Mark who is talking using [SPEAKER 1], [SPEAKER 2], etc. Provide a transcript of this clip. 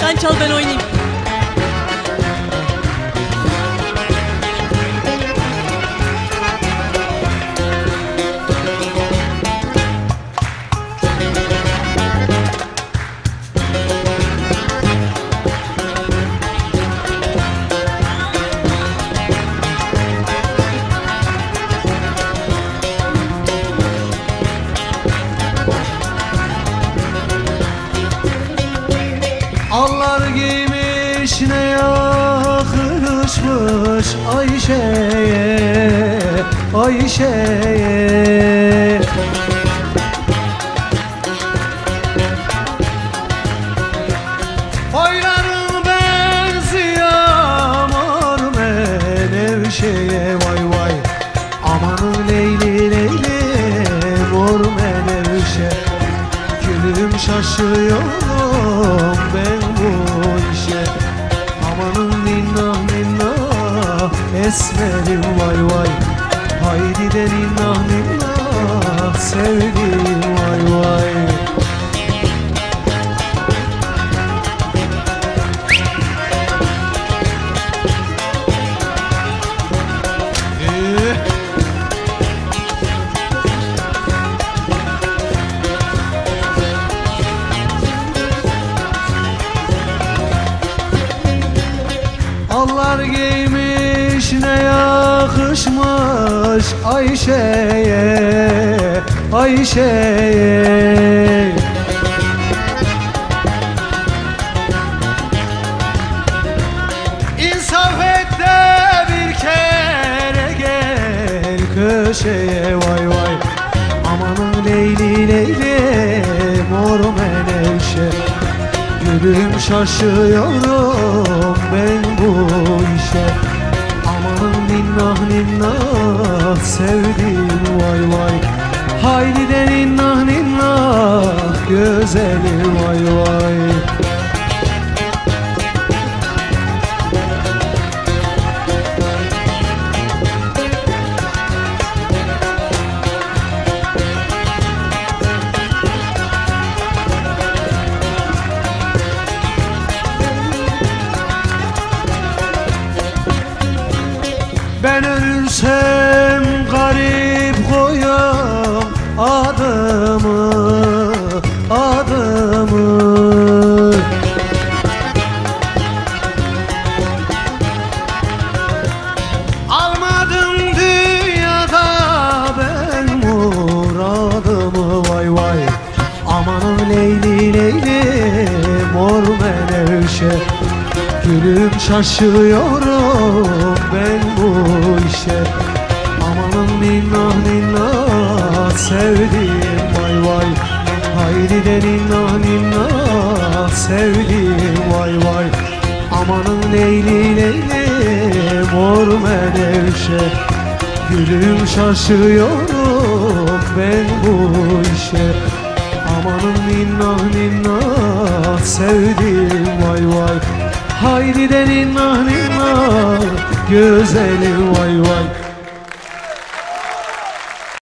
[SPEAKER 1] Sen çal ben oynayayım. Allar giymiş ne yakışmış Ayşe'ye Ayşe'ye. Oyların benzi yamar menevşeye vay vay. Aman leyli leyli mor menevşe Gülüm şaşıyor. Esmerim vay vay. Haydi de ninnah ninnah sevdim vay vay. Eh. Allar giymiş ne yakışmış Ayşe'ye Ayşe'ye. İnsaf et de bir kere gel köşeye vay vay. Amanın leyli leyli mor menevşe. Gülüm şaşıyorum ben bu işe ninnah ninnah sevdim vay vay. Haydi de ninnah ninnah güzeli vay vay Ben ölürsem garip koyam adımı adımı Almadım dünyada ben muradımı vay vay. Amanın leyli leyli mor menevşe Gülüm şaşıyorum ben bu işe. Amanın ninnah ninnah sevdim vay vay. Haydi de ninnah ninnah sevdim vay vay. Amanın leyli leyli mor menevşe Gülüm şaşıyorum ben bu işe. Amanın ninnah ninnah sevdim vay vay Haydi de ninnah ninnah güzelim vay vay